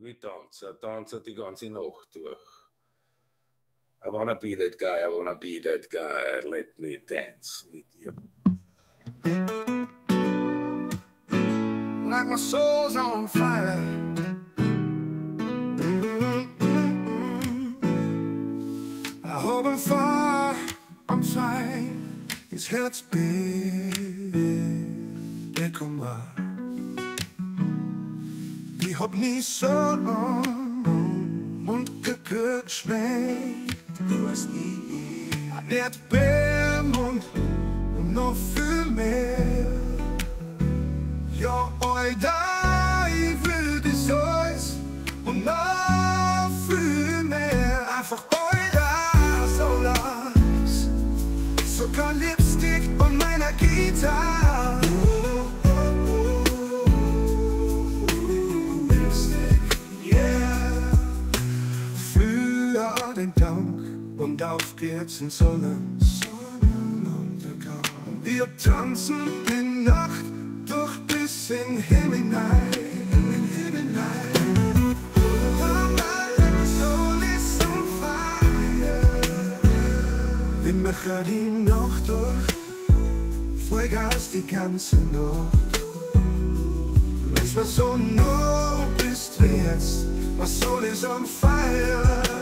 We dance. I dance die ganze Nacht durch. I wanna be that guy, I wanna be that guy. Let me dance with you. Like my soul's on fire. I far, I'm sorry, his head's big, big, big, Ich hab nie so lang gekürt geschmeckt. Du hast nie ein Erdbeermund und noch viel mehr. Ja, oi, da, ich will dich alles und noch viel mehr. Einfach oi, da, so las. Sogar Lipstick und meiner Gitarre. jetzt sollen Sonnenuntergang. Wir tanzen die Nacht durch bis in Himmel hinein. Wir machen die Nacht durch, Vollgas die ganze Nacht. Manchmal so nah bist wie jetzt, my soul is on fire.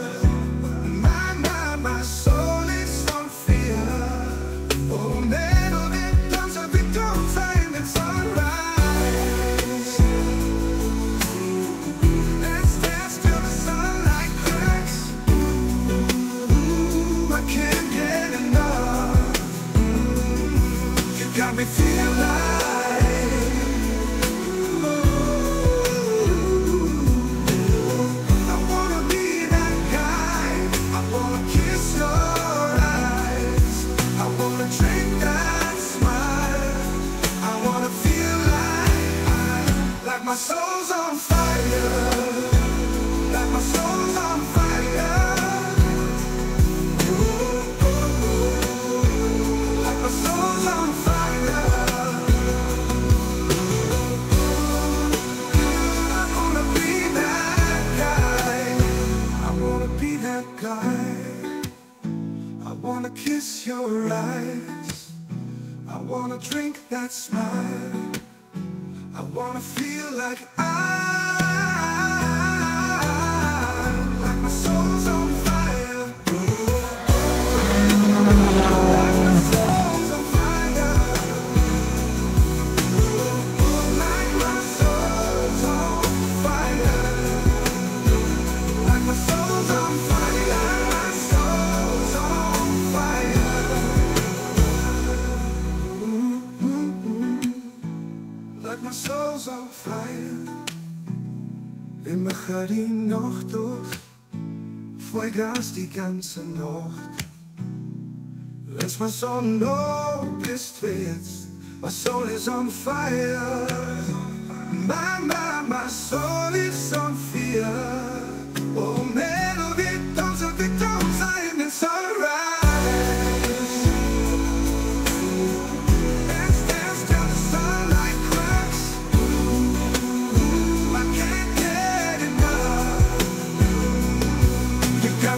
my soul's on fire. Like my soul's on fire. ooh. Like my soul's on fire. I wanna be that guy. I wanna be that guy. I wanna kiss your eyes. I wanna drink that smile wanna feel like I Und wir gehen noch durch, Vollgas die ganze Nacht. Lass mal so low bist du jetzt, my soul is on fire. My, my, my soul is on fire.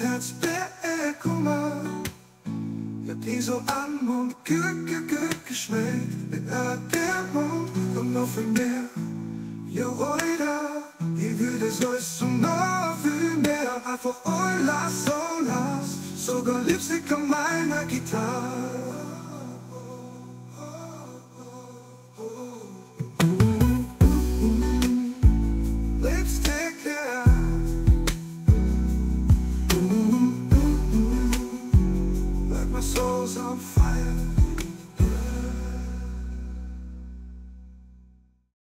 herz der Kummer Jag blir så arm och gud, gud, gud geschmeckt Mit einer Dämon und noch viel mehr Jag röjda I würde sois so noch viel mehr Allt för eulas solas Sogar Lipstick an meiner Gitarre